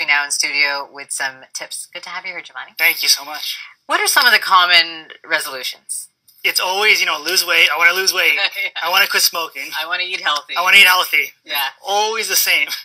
Me now in studio with some tips. Good to have you here, Giovanni. Thank you so much. What are some of the common resolutions? It's always, you know, lose weight. I want to lose weight. Yeah. I want to quit smoking. I want to eat healthy. I want to eat healthy. yeah. Always the same.